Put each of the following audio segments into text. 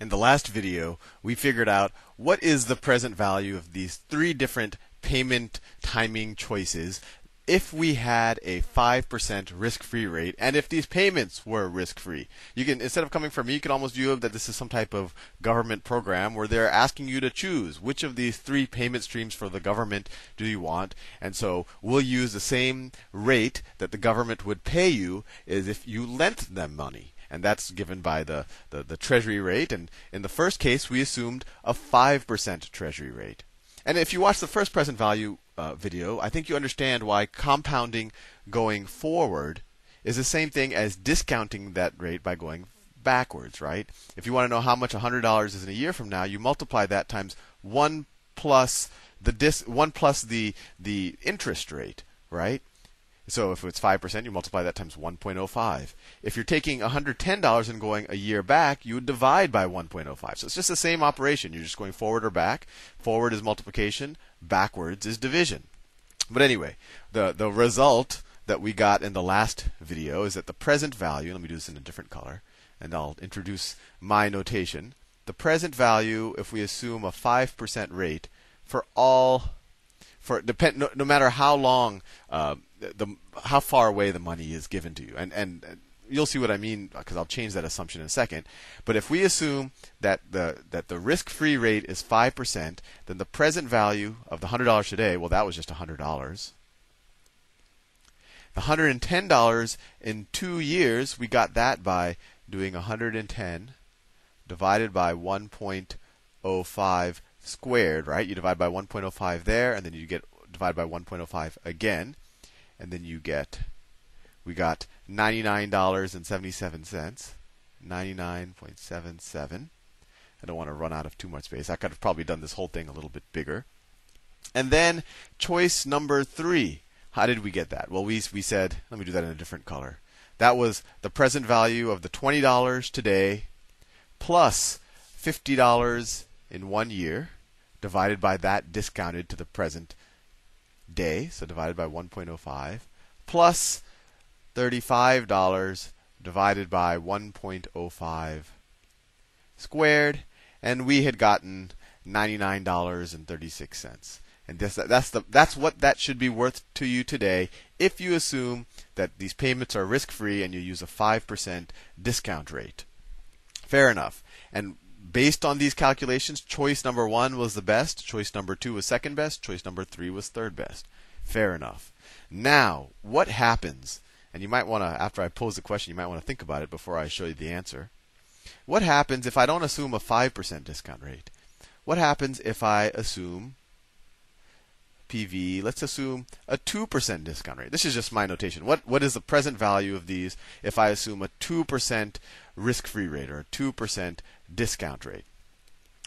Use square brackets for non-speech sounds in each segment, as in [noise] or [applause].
In the last video, we figured out what is the present value of these three different payment timing choices if we had a 5% risk-free rate and if these payments were risk-free. You can instead of coming from me, you can almost view that this is some type of government program where they're asking you to choose which of these three payment streams for the government do you want. And so we'll use the same rate that the government would pay you as if you lent them money and that's given by the, the, the, treasury rate. And in the first case, we assumed a 5% treasury rate. And if you watch the first present value uh, video, I think you understand why compounding going forward is the same thing as discounting that rate by going backwards, right? If you want to know how much $100 is in a year from now, you multiply that times 1 plus the dis- 1 plus the the interest rate, right? So if it's 5%, you multiply that times 1.05. If you're taking $110 and going a year back, you would divide by 1.05. So it's just the same operation. You're just going forward or back. Forward is multiplication, backwards is division. But anyway, the, the result that we got in the last video is that the present value, let me do this in a different color, and I'll introduce my notation. The present value, if we assume a 5% rate for all for depend no, no matter how long uh, the how far away the money is given to you, and and you'll see what I mean because I'll change that assumption in a second. But if we assume that the that the risk-free rate is five percent, then the present value of the hundred dollars today, well, that was just hundred dollars. The hundred and ten dollars in two years, we got that by doing hundred and ten divided by one point oh five squared, right? You divide by 1.05 there, and then you get divide by 1.05 again, and then you get we got $99.77. 99.77. I don't want to run out of too much space. I could have probably done this whole thing a little bit bigger. And then choice number three. How did we get that? Well, we, we said, let me do that in a different color. That was the present value of the $20 today plus $50 in one year divided by that discounted to the present day, so divided by 1.05, plus $35 divided by 1.05 squared, and we had gotten $99.36. And this, that's, the, that's what that should be worth to you today if you assume that these payments are risk free and you use a 5% discount rate. Fair enough. And based on these calculations, choice number one was the best, choice number two was second best, choice number three was third best. Fair enough. Now, what happens? And you might want to, after I pose the question, you might want to think about it before I show you the answer. What happens if I don't assume a 5% discount rate? What happens if I assume PV, let's assume a 2% discount rate. This is just my notation. What, what is the present value of these if I assume a 2% risk free rate or a 2% discount rate?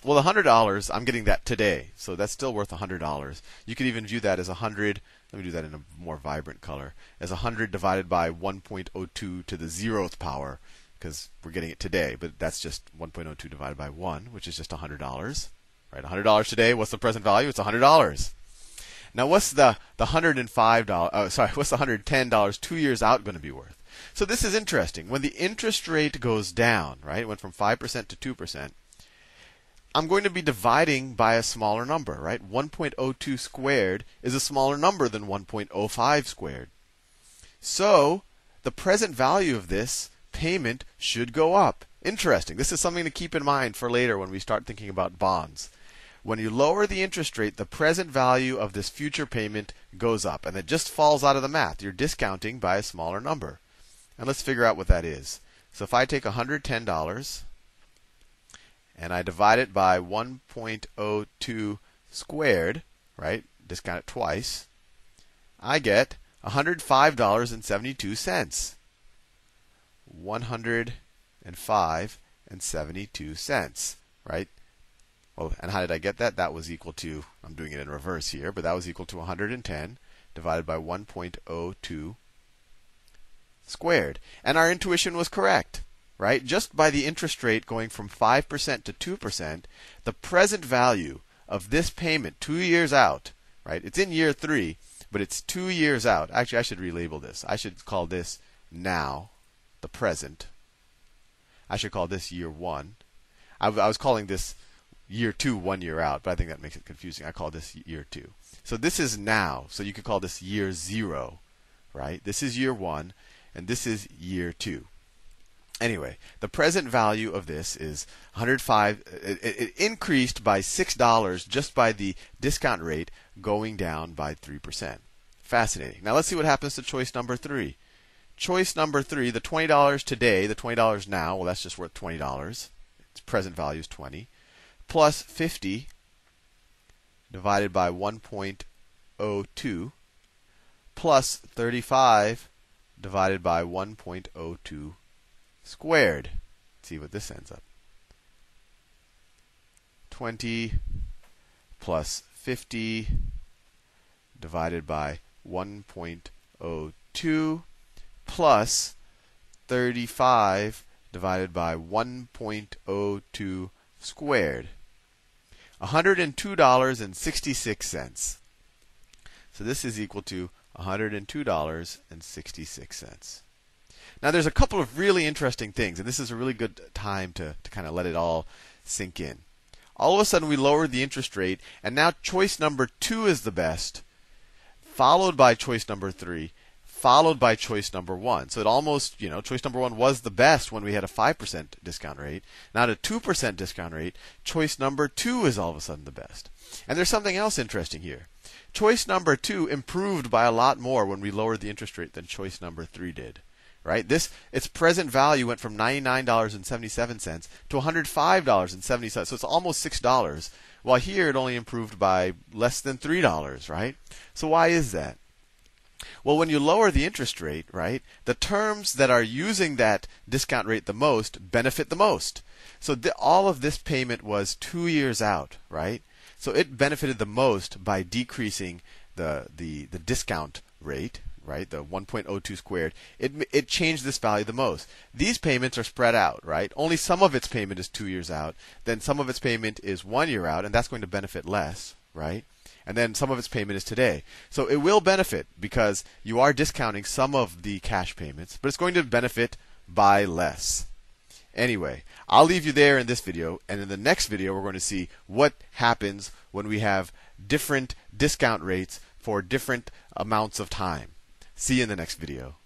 Well, the $100, I'm getting that today, so that's still worth $100. You could even view that as 100, let me do that in a more vibrant color, as 100 divided by 1.02 to the zeroth power, because we're getting it today, but that's just 1.02 divided by 1, which is just $100. Right, $100 today, what's the present value? It's $100. Now, what's the the hundred and five dollar? Oh, sorry, [laughs] what's the hundred ten dollars two years out going to be worth? So this is interesting. When the interest rate goes down, right, it went from five percent to two percent. I'm going to be dividing by a smaller number, right? 1.02 squared is a smaller number than 1.05 squared. So, the present value of this payment should go up. Interesting. This is something to keep in mind for later when we start thinking about bonds. When you lower the interest rate, the present value of this future payment goes up. And it just falls out of the math. You're discounting by a smaller number. And let's figure out what that is. So if I take $110 and I divide it by 1.02 squared, right? Discount it twice, I get $105.72. 105 and 72 cents, right? Well, and how did I get that? That was equal to, I'm doing it in reverse here, but that was equal to 110 divided by 1.02 squared. And our intuition was correct, right? Just by the interest rate going from 5% to 2%, the present value of this payment two years out, right? It's in year three, but it's two years out. Actually, I should relabel this. I should call this now, the present. I should call this year one. I, I was calling this year two one year out, but I think that makes it confusing. I call this year two. So this is now. So you could call this year zero, right? This is year one, and this is year two. Anyway, the present value of this is 105. It, it increased by six dollars just by the discount rate going down by three percent. Fascinating. Now let's see what happens to choice number three. Choice number three, the twenty dollars today, the twenty dollars now. Well, that's just worth twenty dollars. Its present value is twenty, plus fifty divided by 1.02 plus 35 divided by 1.02 squared. Let's see what this ends up. 20 plus 50 divided by 1.02 plus 35 divided by 1.02 squared. $102.66. So this is equal to $102.66. Now, there's a couple of really interesting things, and this is a really good time to, to kind of let it all sink in. All of a sudden, we lowered the interest rate, and now choice number two is the best, followed by choice number three, followed by choice number one. So it almost, you know, choice number one was the best when we had a 5% discount rate. Now at a 2% discount rate, choice number two is all of a sudden the best. And there's something else interesting here. Choice number two improved by a lot more when we lowered the interest rate than choice number three did. Right? This its present value went from $99.77 to $105.70. So it's almost $6. While here it only improved by less than $3, right? So why is that? Well, when you lower the interest rate, right, the terms that are using that discount rate the most benefit the most. So all of this payment was two years out, right? So it benefited the most by decreasing the the, the discount rate, right? The 1.02 squared. It it changed this value the most. These payments are spread out, right? Only some of its payment is two years out. Then some of its payment is one year out, and that's going to benefit less, right? And then some of its payment is today. So it will benefit because you are discounting some of the cash payments, but it's going to benefit by less. Anyway, I'll leave you there in this video, and in the next video, we're going to see what happens when we have different discount rates for different amounts of time. See you in the next video.